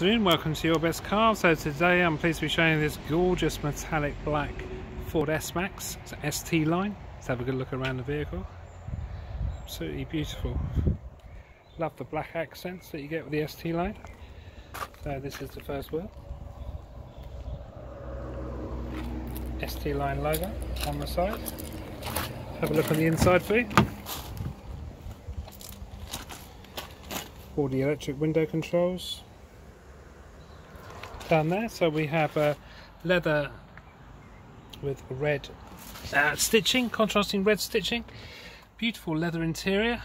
afternoon, welcome to Your Best Car. So today I'm pleased to be showing this gorgeous metallic black Ford S-Max, it's ST line. Let's have a good look around the vehicle. Absolutely beautiful. Love the black accents that you get with the ST line. So this is the first wheel. ST line logo on the side. Have a look on the inside for you. All the electric window controls down there. So we have a leather with red uh, stitching, contrasting red stitching. Beautiful leather interior.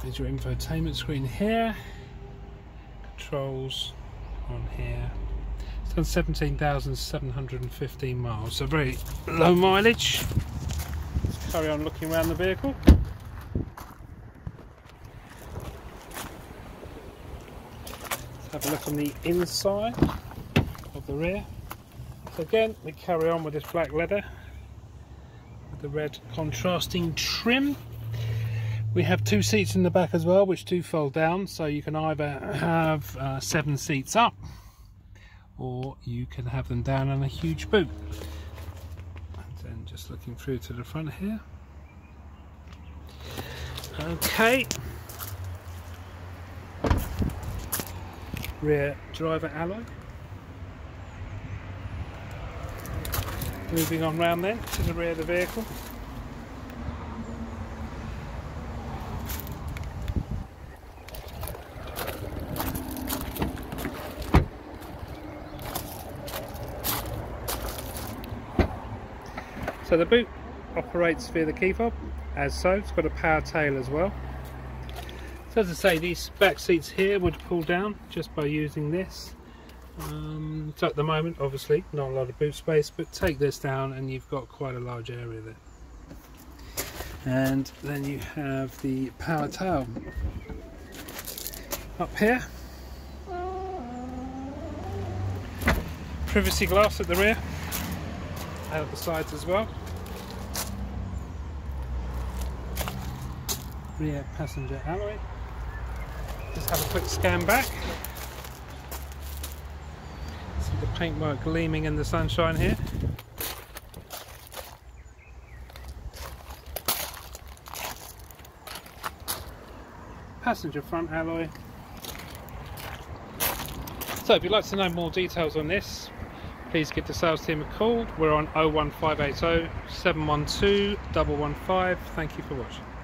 There's your infotainment screen here. Controls on here. It's done 17,715 miles, so very low mileage. Let's carry on looking around the vehicle. Have a look on the inside of the rear. So again, we carry on with this black leather with the red contrasting trim. We have two seats in the back as well, which do fold down, so you can either have uh, seven seats up or you can have them down on a huge boot. And then just looking through to the front here. Okay, rear driver alloy. Moving on round then to the rear of the vehicle. So the boot operates via the key fob as so, it's got a power tail as well. So as I say, these back seats here would pull down just by using this. Um, so at the moment, obviously, not a lot of boot space, but take this down and you've got quite a large area there. And then you have the power tail up here. Privacy glass at the rear and at the sides as well. Rear passenger alloy. Have a quick scan back. See the paintwork gleaming in the sunshine here. Passenger front alloy. So if you'd like to know more details on this, please give the sales team a call. We're on 01580 712 115. Thank you for watching.